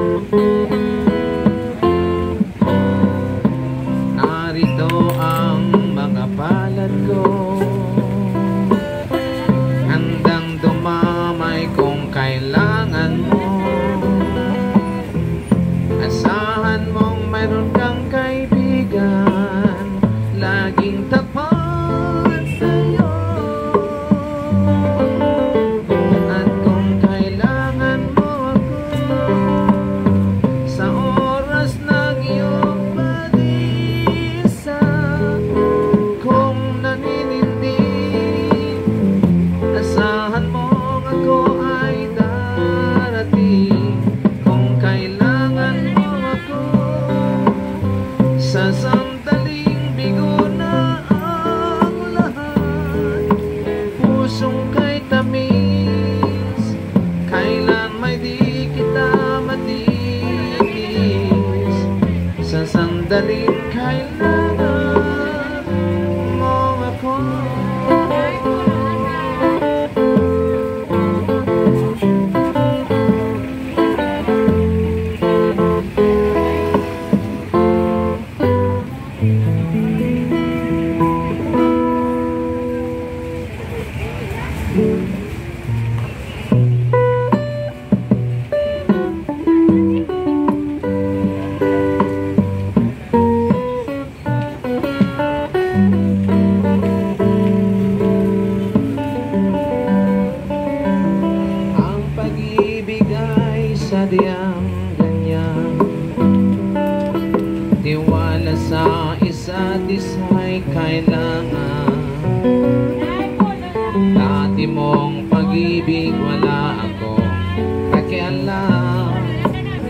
Thank you. Thank.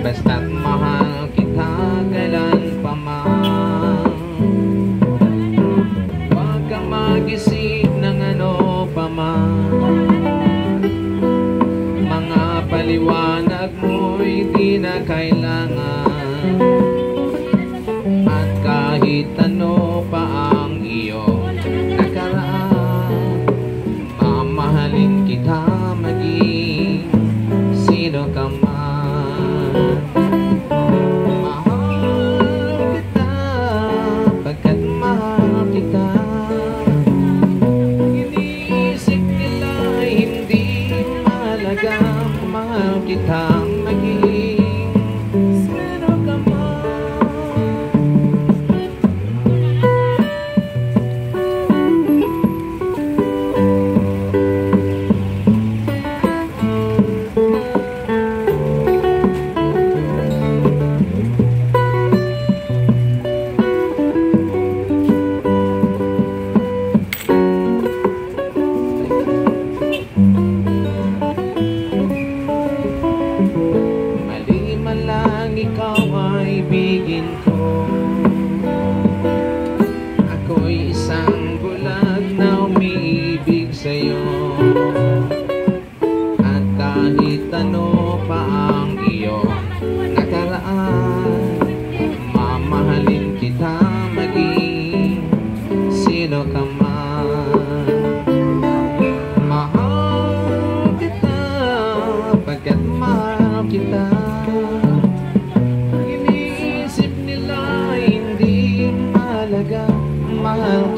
pesta mahal Pagkat Mali man lang ay bigin ko. Ako'y isang bulag na umiibig sa'yo. At kahit ano pa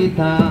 guitarra.